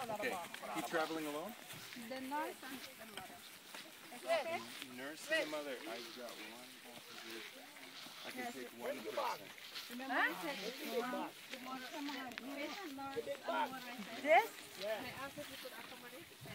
Okay. You traveling alone? The nurse and the mother. Okay? Mm, nurse and mother. I've got one passenger. I can take one person. Remember I. This? I